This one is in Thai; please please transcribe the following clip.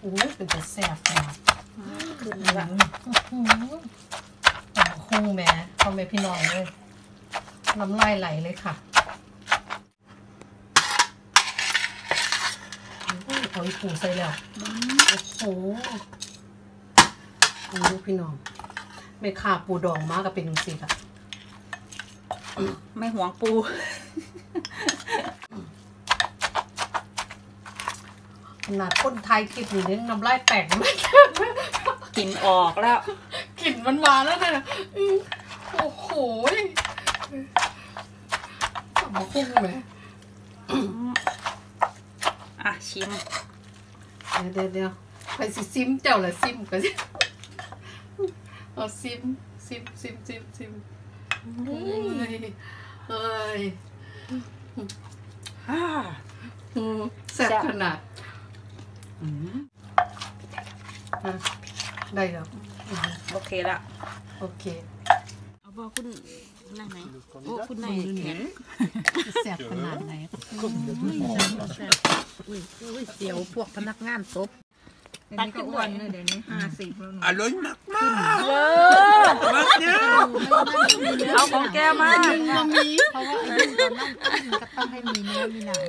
โอ้ยเป็นแต่แซ่บขนาดขึ้นละอืมต่างคู่แม่พ่อแม่พี่น้องเลยน้ำลายไหลเลยค่ะอุ้ยเอาอีปูใส่แล้วโอ้โหโอ้ลูกพี่น้อง ไม่ขาปูดองมากกับเป็นสิค่ะ ไม่หวงปู ขนาดคนไทยคลิปอยู่เนี่ยน้ำลายแตกไม่กินออกแล้วกลิ่นมันมาแล้วเนี่ยโอ้โหยกลับมาคุ้งไหมอะชิม เดี๋ยวเดี๋ยวไปสิซิมเจ้าละซิมกันสิเอาซิมซิมซิมซิมซิมเฮ้ยเฮ้ยอ่าแซ่บขนาด ได้แล้วโอเคละโอเค เอาบอกคุณนายไหมโอ้คุณนายแข็งแซ่บขนาดไหนเสียวพวกพนักงานตบตัดขึ้นด้วยเดี๋ยวนี้ห้าสิบแล้วหนูอร่อยมากมากเออมากเนี่ยเอาของแกมาเพราะว่าไอายุตอนนั้นมันก็ต้องให้มีเนื้อมีหนัง